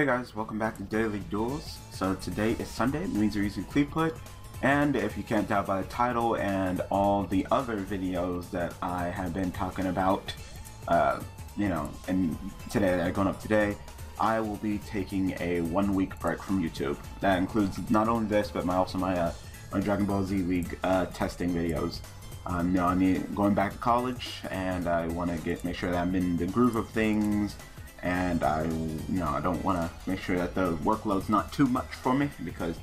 Hey guys, welcome back to Daily Duels. So today is Sunday, means we're using Qliphort, and if you can't tell by the title and all the other videos that I have been talking about, uh, you know, and today that are going up today, I will be taking a one week break from YouTube. That includes not only this, but my also my uh, my Dragon Ball Z League uh, testing videos. Um, you know, I mean, going back to college, and I want to get make sure that I'm in the groove of things and I, you know, I don't want to make sure that the workload's not too much for me because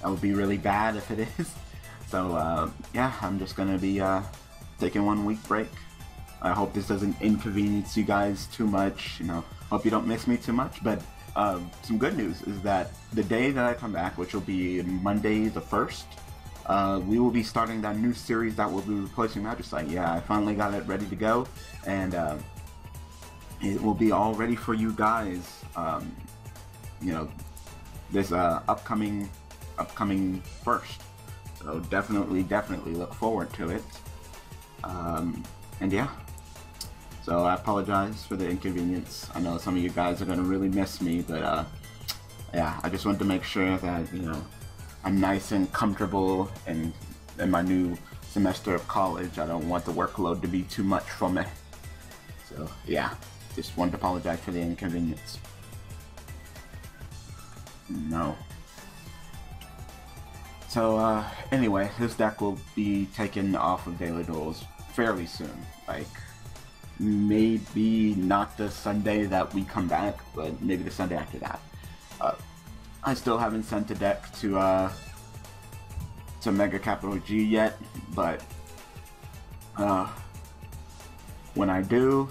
that would be really bad if it is. So uh, yeah, I'm just gonna be uh, taking one week break. I hope this doesn't inconvenience you guys too much. You know, hope you don't miss me too much. But uh, some good news is that the day that I come back, which will be Monday the first, uh, we will be starting that new series that will be replacing Magicite. Yeah, I finally got it ready to go, and uh, it will be all ready for you guys. Um, you know, this uh, upcoming upcoming first. So definitely, definitely look forward to it. Um, and yeah. So I apologize for the inconvenience. I know some of you guys are gonna really miss me, but uh, yeah, I just wanted to make sure that you know I'm nice and comfortable in in my new semester of college. I don't want the workload to be too much for me. So yeah. Just wanted to apologize for the inconvenience. No. So, uh, anyway, this deck will be taken off of Daily Duels fairly soon. Like, maybe not the Sunday that we come back, but maybe the Sunday after that. Uh, I still haven't sent a deck to, uh, to Mega Capital G yet, but, uh, when I do,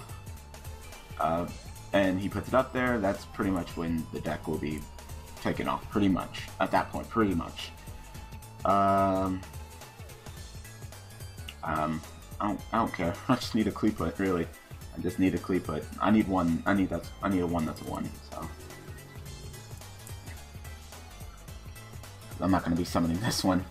uh, and he puts it up there, that's pretty much when the deck will be taken off, pretty much. At that point, pretty much. Um, um, I don't, I don't care. I just need a Qliphort, really. I just need a Qliphort. I need one. I need that. I need a one that's a one. So I'm not going to be summoning this one.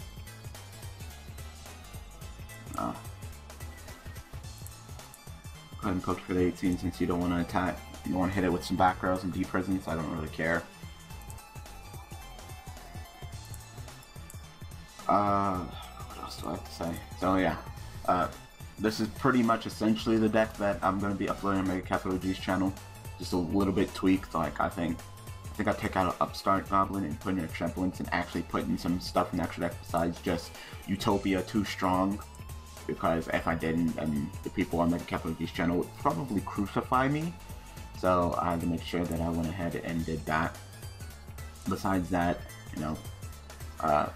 Poke for the 18 since you don't want to attack. You want to hit it with some back rows and deep presence. I don't really care. Uh, what else do I have to say? So yeah, uh, this is pretty much essentially the deck that I'm going to be uploading on Mega Capital G's channel. Just a little bit tweaked, like I think. I think I take out an Upstart Goblin and put in a Trampolynx and actually put in some stuff in the extra deck besides just Utopia too strong because if I didn't, then the people on the Capital G's channel would probably crucify me. So I had to make sure that I went ahead and did that. Besides that, you know, uh,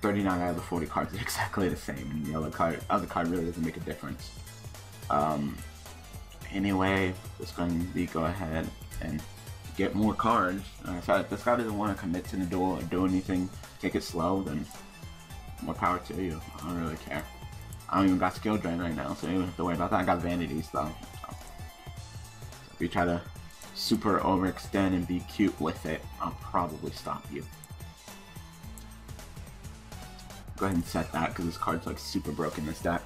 39 out of the 40 cards are exactly the same, and the other card, other card really doesn't make a difference. Um, anyway, just going to be go ahead and get more cards. Uh, so if this guy doesn't want to commit to the duel or do anything, take it slow, then more power to you. I don't really care. I don't even got skill drain right now, so you don't have to worry about that. I got vanities though. So. if you try to super overextend and be cute with it, I'll probably stop you. Go ahead and set that because this card's like super broken this deck.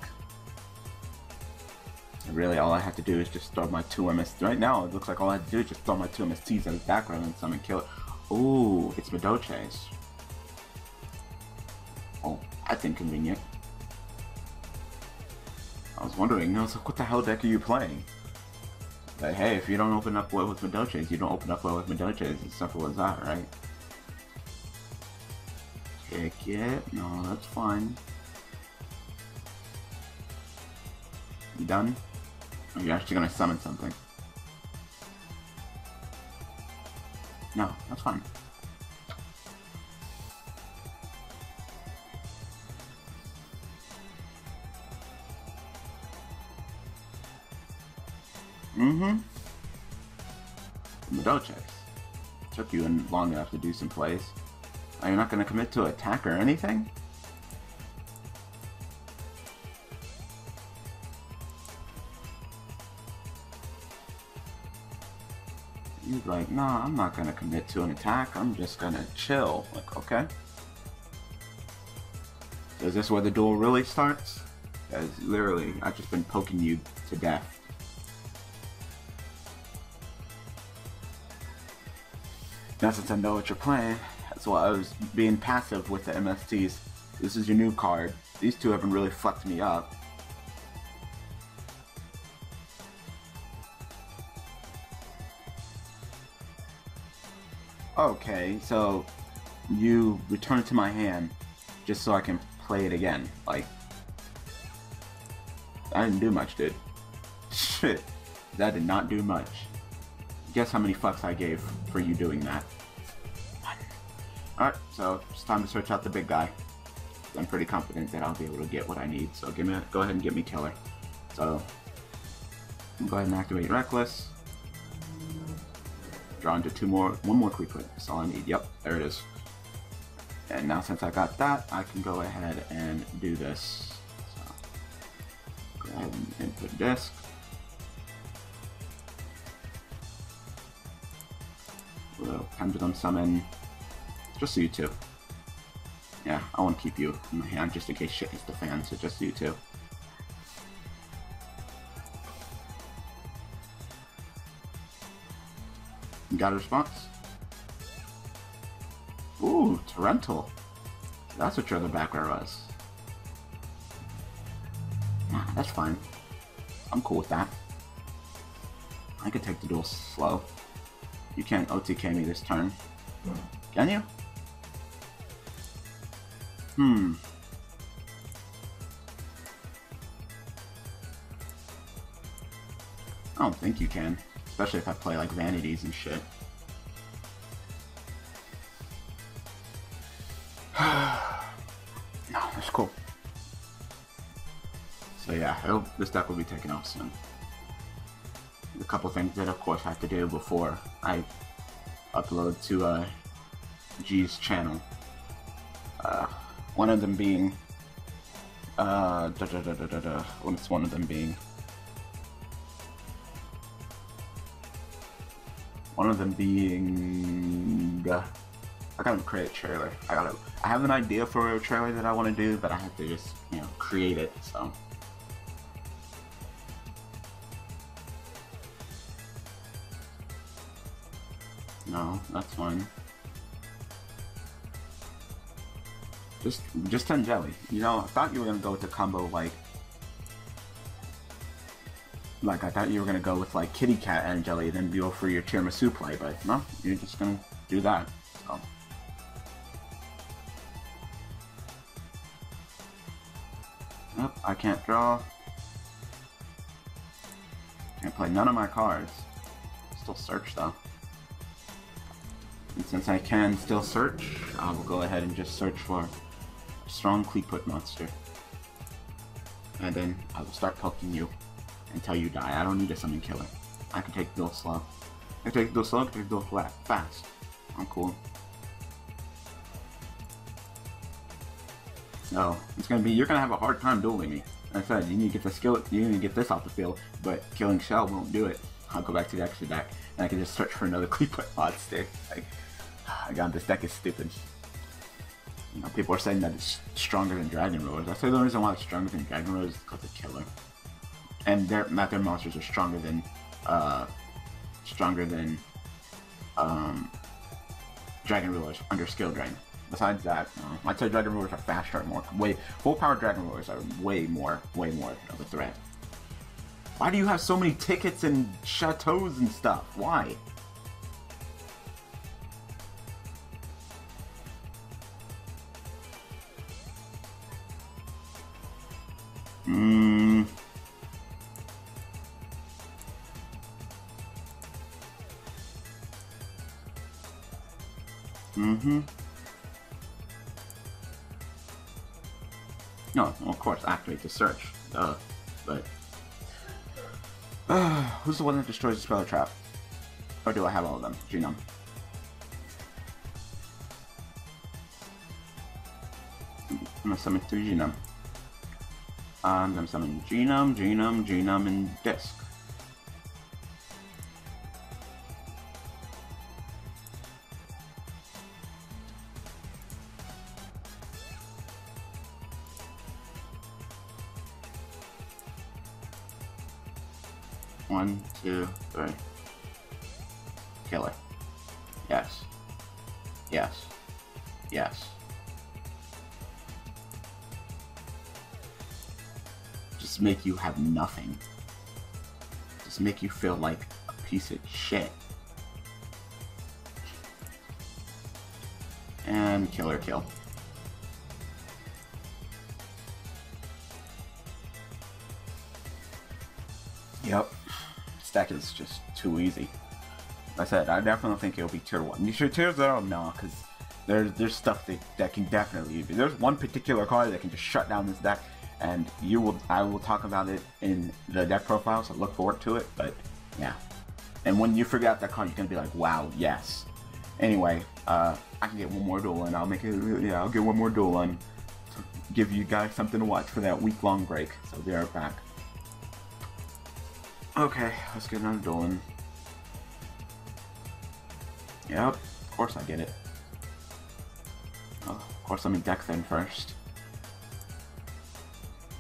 And really all I have to do is just throw my two MS. Right now it looks like all I have to do is just throw my two MSTs at his background and summon kill it. Ooh, it's Madolches. Oh, that's inconvenient. I was wondering, I was like, what the hell deck are you playing? But hey, if you don't open up well with Madolches, you don't open up well with Madolches. As simple as that, right? Kick it. No, that's fine. You done? Are you actually gonna summon something? No, that's fine. Mm-hmm. Madolches. Took you long enough to do some plays. Are you not going to commit to attack or anything? He's like, nah, I'm not going to commit to an attack. I'm just going to chill. Like, okay. Is this where the duel really starts? Because literally, I've just been poking you to death. Now since I know what you're playing, that's why I was being passive with the MSTs. This is your new card. These two haven't really fucked me up. Okay, so you return it to my hand just so I can play it again. Like, I didn't do much, dude. Shit, that did not do much. Guess how many fucks I gave for you doing that. Alright, so it's time to search out the big guy. I'm pretty confident that I'll be able to get what I need, so give me go ahead and get me killer. So, go ahead and activate Reckless. Draw into two more, one more Qliphort. That's all I need. Yep, there it is. And now since I got that, I can go ahead and do this. So, go ahead and input disk. We'll pendulum summon just you two. Yeah, I want to keep you in my hand just in case shit hits the fan, so just you two. Got a response? Ooh, Torrential. That's what your other background was. Nah, that's fine. I'm cool with that. I could take the duel slow. You can't OTK me this turn. Can you? Hmm. I don't think you can. Especially if I play like vanities and shit. no, that's cool. So yeah, I hope this deck will be taken off soon. Couple things that of course I have to do before I upload to uh, G's channel. Uh, one of them being, uh, da da da da da da. What's one of them being? One of them being. Uh, I gotta create a trailer. I gotta. I have an idea for a trailer that I want to do, but I have to just you know create it. So. No, that's fine. Just, just jelly. You know, I thought you were gonna go with the combo like, like I thought you were gonna go with like kitty cat and jelly, then go for your tiramisu play, but no, you're just gonna do that. So. Nope, I can't draw. Can't play none of my cards. Still search though. And since I can still search, I will go ahead and just search for a strong Qliphort monster. And then I will start poking you until you die. I don't need a summon killer. I can take duel slow. I can take duel slow, I can take duel flat, fast. I'm cool. So, it's gonna be, you're gonna have a hard time dueling me. Like I said, you need to get the skill, you need to get this off the field, but killing Shell won't do it. I'll go back to the extra deck, and I can just search for another Qliphort monster. Like, God, this deck is stupid. You know, people are saying that it's stronger than Dragon Rulers. I say the reason why it's stronger than Dragon Rulers is because of Killer. And their not their monsters are stronger than uh stronger than um Dragon Rulers under Skill Drain. Besides that, I'd say Dragon Rulers are faster, more way full power Dragon Rulers are way more, way more of a threat. Why do you have so many tickets and chateaus and stuff? Why? Mm. Mm-hmm. No, well, of course, activate the search. Uh, but... Uh, who's the one that destroys the spell trap? Or do I have all of them? Genome. I'm gonna summon Genome. I'm gonna summon Genome, Genome, Genome, and Disc. One, two, three. Killer. Yes. Yes. Yes. Just make you have nothing. Just make you feel like a piece of shit. And killer kill. Yep. Stack is just too easy. Like I said, I definitely think it'll be tier 1. You sure tier 0? No, because there's there's stuff that, that can definitely be. There's one particular card that can just shut down this deck, and you will I will talk about it in the deck profile, so look forward to it. But yeah, and when you figure out that card, you're gonna be like, wow, yes. Anyway, uh, I can get one more duel and I'll make it. Yeah, I'll get one more duel and give you guys something to watch for that week long break. So be right back. Okay, let's get another duel in. Yep, of course I get it. Oh, of course I'm in deck then first.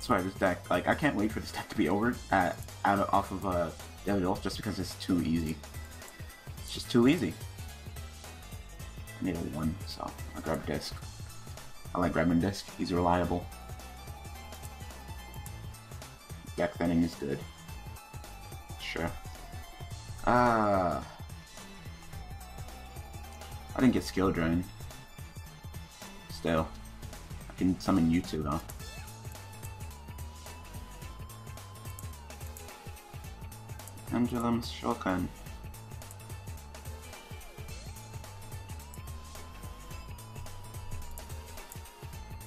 Why this deck, like, I can't wait for this deck to be over at, out of, off of uh, Duels just because it's too easy. It's just too easy. I need a one, so I grab disc. I like grabbing disc. He's reliable. Deck thinning is good. Sure. Ah. Uh, I didn't get skill drain. Still. I can summon you two though. Pendulum's Shokan.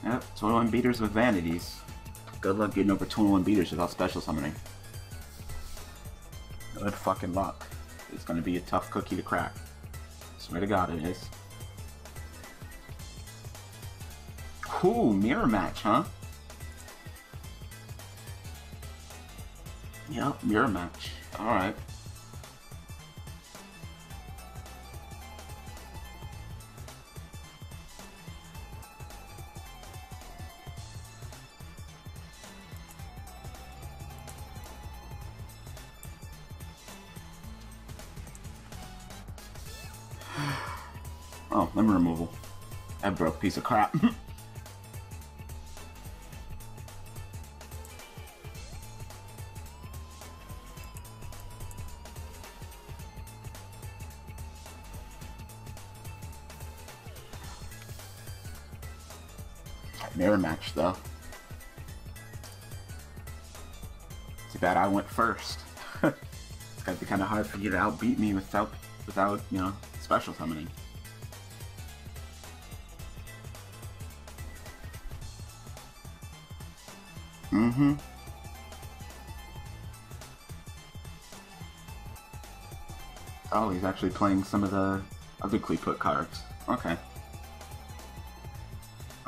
Yep, 21 beaters with vanities. Good luck getting over 21 beaters without special summoning. Good fucking luck. It's gonna be a tough cookie to crack. Swear to God it is. Cool, mirror match, huh? Yep, mirror match. Alright. Oh, limb removal. That broke piece of crap. Though. Too bad I went first. it's gotta be kinda hard for you to outbeat me without without, you know, special summoning. Mm-hmm. Oh, he's actually playing some of the other Qliphort cards. Okay.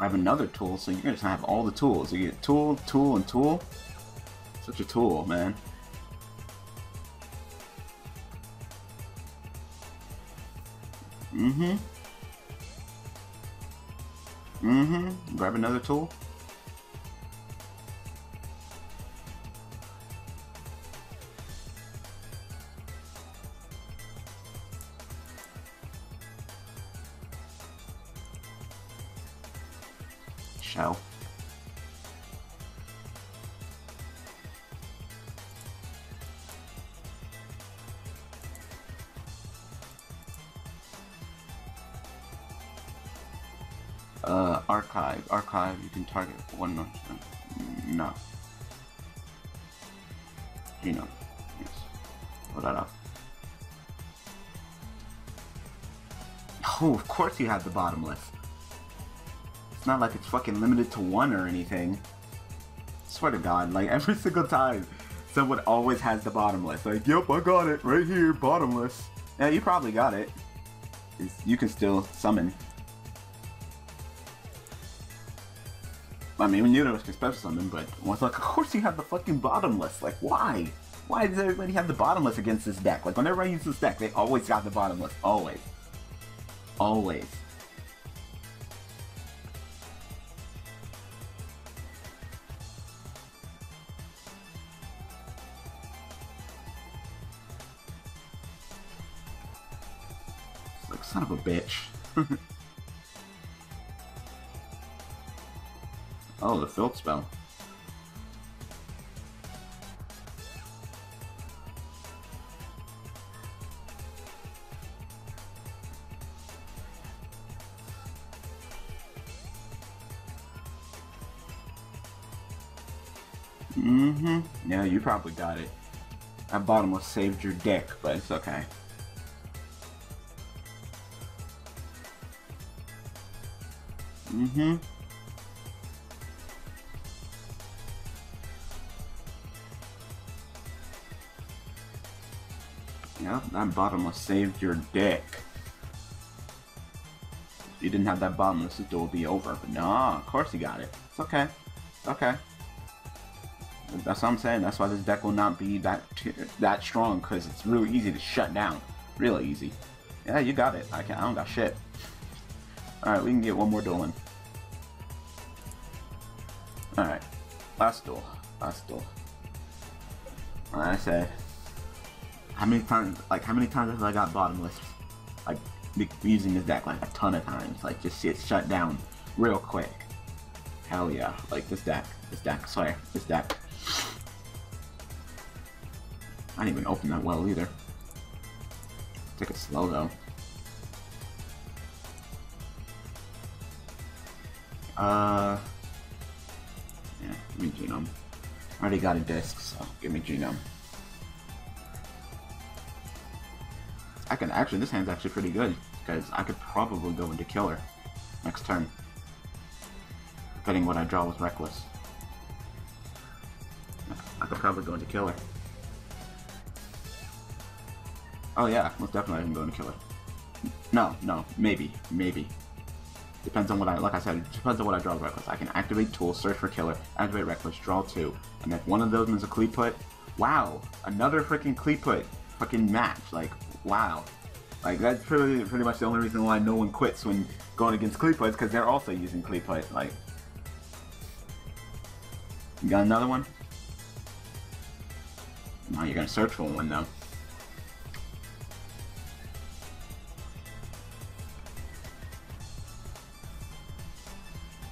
Have another tool, so you're gonna have all the tools. You get tool, tool, and tool. Such a tool, man. Mm-hmm. Mm-hmm. Grab another tool. Uh, archive. Archive, you can target one no. No. You know. Yes. Hold that up. Oh, of course you have the bottomless. It's not like it's fucking limited to one or anything. Swear to God, like every single time, someone always has the bottomless. Like, yep, I got it right here, bottomless. Yeah, you probably got it. You can still summon. I mean, we knew there was special summon, but was like, of course you have the fucking bottomless. Like, why? Why does everybody have the bottomless against this deck? Like, whenever I use this deck, they always got the bottomless. Always. Always. oh, the filth spell. Mm-hmm. Yeah, you probably got it. I bottom saved your deck, but it's okay. Mm-hmm. Yep, that bottomless saved your dick. If you didn't have that bottomless, it would be over. But no, of course you got it. It's okay. Okay. That's what I'm saying. That's why this deck will not be that that strong because it's really easy to shut down. Really easy. Yeah, you got it. I can't. I don't got shit. All right, we can get one more duel in. All right, last duel. Last duel. Like I said, how many times? Like how many times have I got bottomless? Like using this deck like a ton of times. Like just see it shut down real quick. Hell yeah! Like this deck. This deck. Sorry, this deck. I didn't even open that well either. Take it slow though. Uh, yeah, give me Genome. I already got a disc, so give me Genome. I can actually, this hand's actually pretty good, because I could probably go into Killer next turn. Depending what I draw with Reckless. I could probably go into Killer. Oh yeah, most definitely I can go into Killer. No, no, maybe, maybe. Depends on what I, like I said, depends on what I draw Reckless. I can activate Tool, search for Killer, activate Reckless, draw two, and if one of those is a Qliphort, wow, another freaking Qliphort fucking match. Like, wow. Like, that's pretty, pretty much the only reason why no one quits when going against Qliphort, because they're also using Qliphort. Like, you got another one? No, you're gonna search for one though.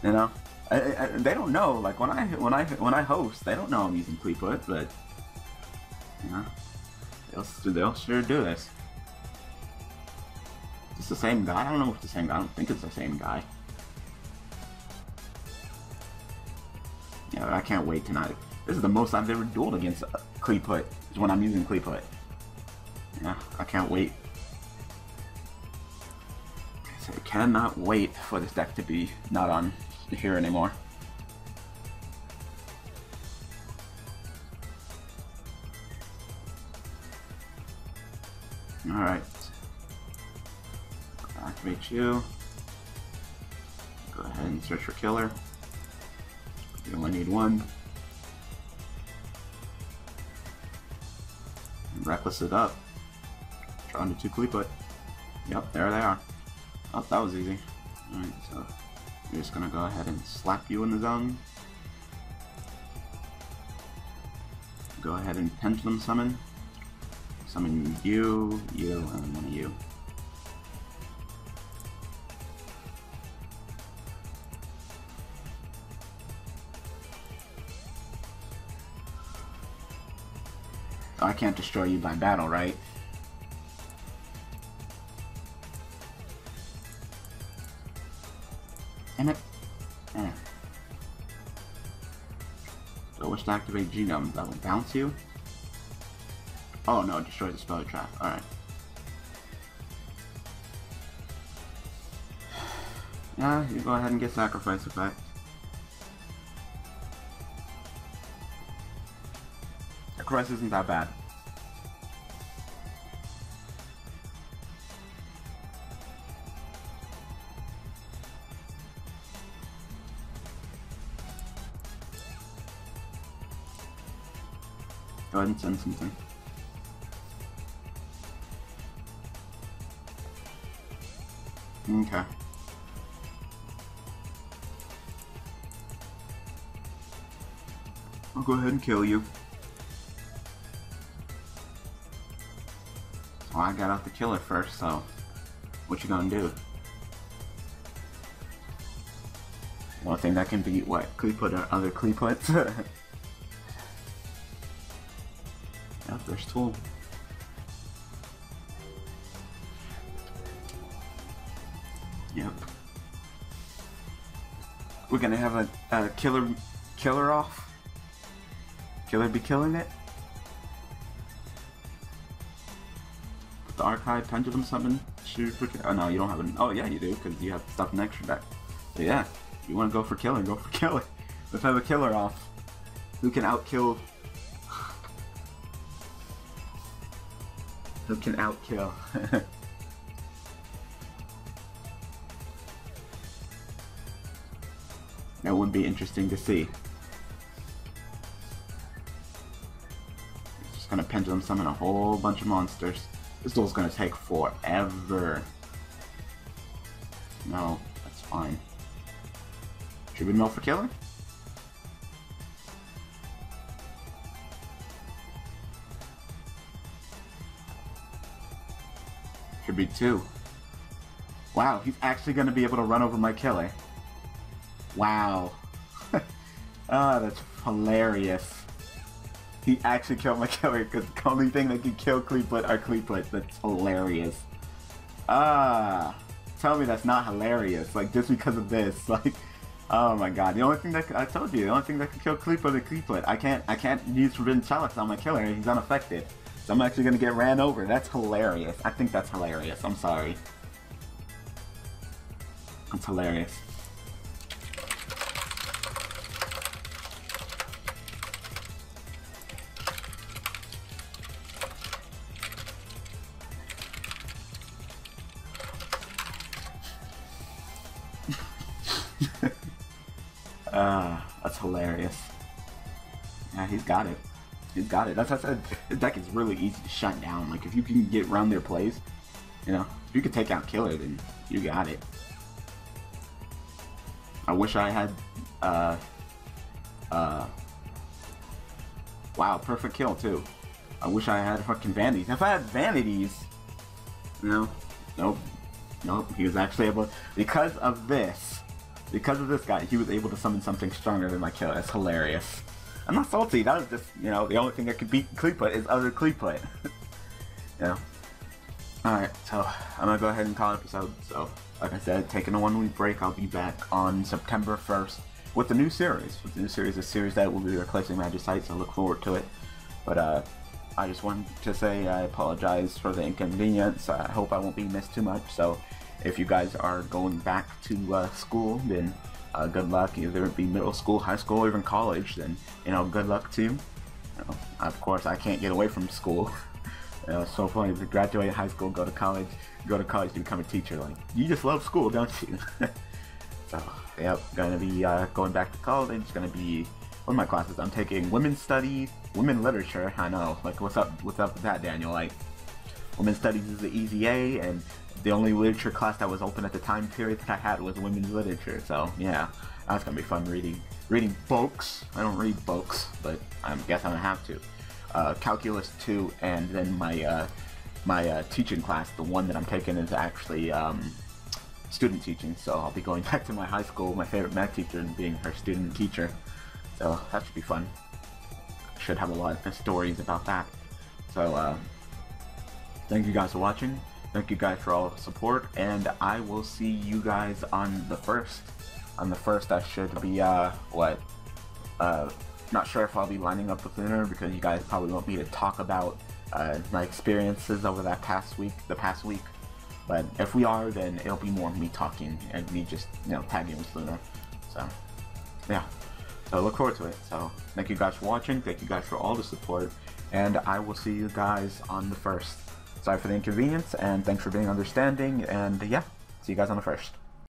You know, I, I, they don't know. Like when I when I when I host, they don't know I'm using Cleat but you know, they'll they'll sure do this. It's the same guy. I don't know if it's the same guy. I don't think it's the same guy. Yeah, I can't wait tonight. This is the most I've ever dueled against uh, Qliphort. Is when I'm using Cleat Yeah, I can't wait. I cannot wait for this deck to be not on here anymore. Alright. Activate you. Go ahead and search for killer. You only need one. And Reckless it up. Trying to two Qliphort. Yep, there they are. Oh, that was easy. Alright, so we're just gonna go ahead and slap you in the zone. Go ahead and pendulum summon. Summon you, you, and one of you. I can't destroy you by battle, right? Damn it. Eh. So wish to activate Genome. That will bounce you? Oh no, it destroys the spell trap. Alright. Yeah, you go ahead and get sacrifice effect. Sacrifice isn't that bad. Ahead and send something. Okay. I'll go ahead and kill you. Well, I got out the killer first, so what you gonna do? One thing that can beat what Qliphort or other Qliphorts. there's two. Yep. We're gonna have a, a killer killer off. Killer be killing it. The archive pendulum summon. Shoot Oh no, you don't have an. Oh yeah, you do because you have stuff in extra deck. But yeah, you want to go for killer, go for killer. Let's have a killer off. Who can outkill? Who can outkill? that would be interesting to see. Just gonna pendulum summon a whole bunch of monsters. This duel's gonna take forever. No, that's fine. Should we mill for killing? Be two. Wow, he's actually gonna be able to run over my killer. Wow. Ah, that's hilarious. He actually killed my killer because the only thing that can kill Qliphort are Qliphorts. That's hilarious. Ah, tell me that's not hilarious. Like just because of this, like, oh my god. The only thing that I told you, the only thing that can kill Qliphort is Qliphort. I can't, I can't use Forbidden Chalice on my killer. He's unaffected. So I'm actually gonna get ran over. That's hilarious. I think that's hilarious. I'm sorry. That's hilarious. Ah, uh, that's hilarious. Yeah, he's got it. Got it. That's I said. His deck is really easy to shut down. Like, if you can get around their plays, you know, if you can take out Killer, then you got it. I wish I had, uh, uh, wow, perfect kill, too. I wish I had fucking vanities. If I had vanities, you know, nope, nope, he was actually able, because of this, because of this guy, he was able to summon something stronger than my kill. That's hilarious. I'm not salty. That was just, you know, the only thing that could beat Qliphort is other Qliphort. you know. Alright, so I'm gonna go ahead and call it episode. So, like I said, taking a one week break, I'll be back on September 1st with a new series. With the new series, a series that will be replacing Magicite, so I look forward to it. But, uh, I just wanted to say I apologize for the inconvenience. I hope I won't be missed too much. So, if you guys are going back to uh, school, then uh, good luck. Either it be middle school, high school, or even college, then you know, good luck to you. you know, of course, I can't get away from school. you know, so funny to graduate high school, go to college, go to college to become a teacher. Like you just love school, don't you? so, yep, gonna be uh, going back to college. It's gonna be one of my classes. I'm taking women's studies, women literature. I know, like what's up? What's up with that, Daniel? Like women's studies is the easy A, and the only literature class that was open at the time period that I had was women's literature. So yeah, that's gonna be fun reading reading books. I don't read books, but I guess I'm gonna have to. Uh, calculus 2, and then my uh, my uh, teaching class, the one that I'm taking is actually um, student teaching. So I'll be going back to my high school, my favorite math teacher, and being her student teacher. So that should be fun. Should have a lot of stories about that. So uh, thank you guys for watching. Thank you guys for all the support, and I will see you guys on the first. On the first, I should be, uh, what? Uh, not sure if I'll be lining up with dinner because you guys probably want me to talk about uh, my experiences over that past week, the past week. But if we are, then it'll be more me talking and me just, you know, tagging with Lunar. So, yeah. So look forward to it. So thank you guys for watching. Thank you guys for all the support. And I will see you guys on the first. Sorry for the inconvenience, and thanks for being understanding, and yeah, see you guys on the first.